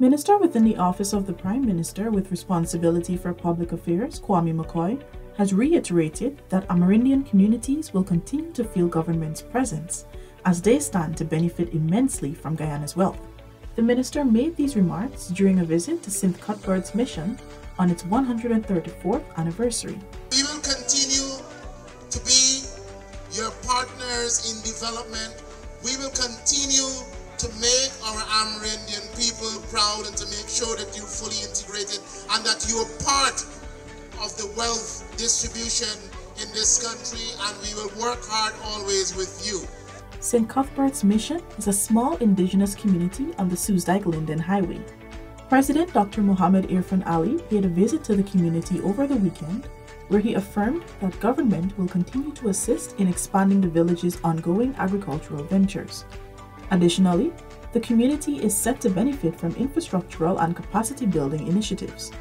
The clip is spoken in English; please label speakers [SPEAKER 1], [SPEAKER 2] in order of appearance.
[SPEAKER 1] Minister within the Office of the Prime Minister with responsibility for public affairs, Kwame McCoy, has reiterated that Amerindian communities will continue to feel government's presence as they stand to benefit immensely from Guyana's wealth. The minister made these remarks during a visit to St. Cuthbert's Mission on its 134th anniversary.
[SPEAKER 2] We will continue to be your partners in development. We will continue to make Amerindian people proud and to make sure that you're fully integrated and that you're part of the wealth distribution in this country and we will work hard always with you.
[SPEAKER 1] St. Cuthbert's Mission is a small indigenous community on the Soesdyke-Linden Highway. President Dr. Mohamed Irfaan Ali paid a visit to the community over the weekend where he affirmed that government will continue to assist in expanding the village's ongoing agricultural ventures. Additionally, the community is set to benefit from infrastructural and capacity building initiatives.